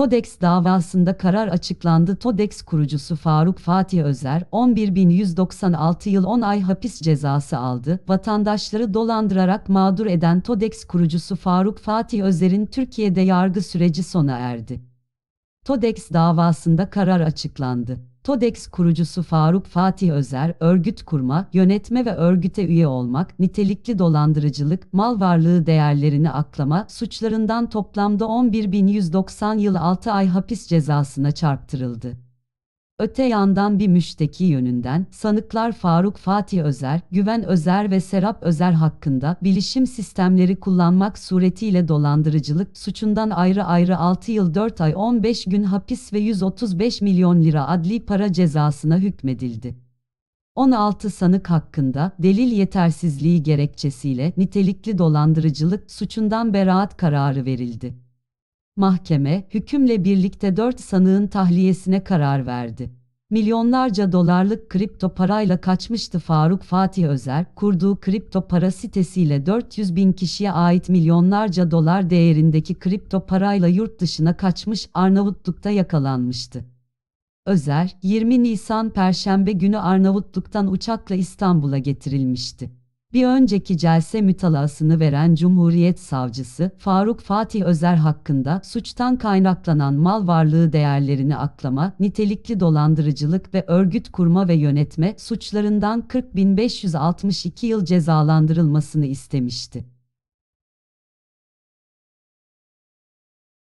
TODEX davasında karar açıklandı. TODEX kurucusu Faruk Fatih Özer, 11.196 yıl 10 ay hapis cezası aldı. Vatandaşları dolandırarak mağdur eden TODEX kurucusu Faruk Fatih Özer'in Türkiye'de yargı süreci sona erdi. TODEX davasında karar açıklandı. TODEX kurucusu Faruk Fatih Özer, örgüt kurma, yönetme ve örgüte üye olmak, nitelikli dolandırıcılık, mal varlığı değerlerini aklama suçlarından toplamda 11.190 yıl 6 ay hapis cezasına çarptırıldı. Öte yandan bir müşteki yönünden sanıklar Faruk Fatih Özer, Güven Özer ve Serap Özer hakkında bilişim sistemleri kullanmak suretiyle dolandırıcılık suçundan ayrı ayrı 6 yıl 4 ay 15 gün hapis ve 135 milyon lira adli para cezasına hükmedildi. 16 sanık hakkında delil yetersizliği gerekçesiyle nitelikli dolandırıcılık suçundan beraat kararı verildi. Mahkeme, hükümle birlikte 4 sanığın tahliyesine karar verdi. Milyonlarca dolarlık kripto parayla kaçmıştı Faruk Fatih Özer, kurduğu kripto para sitesiyle 400 bin kişiye ait milyonlarca dolar değerindeki kripto parayla yurt dışına kaçmış Arnavutluk'ta yakalanmıştı. Özer, 20 Nisan Perşembe günü Arnavutluk'tan uçakla İstanbul'a getirilmişti. Bir önceki celse mütalasını veren Cumhuriyet Savcısı Faruk Fatih Özer hakkında suçtan kaynaklanan mal varlığı değerlerini aklama, nitelikli dolandırıcılık ve örgüt kurma ve yönetme suçlarından 40.562 yıl cezalandırılmasını istemişti.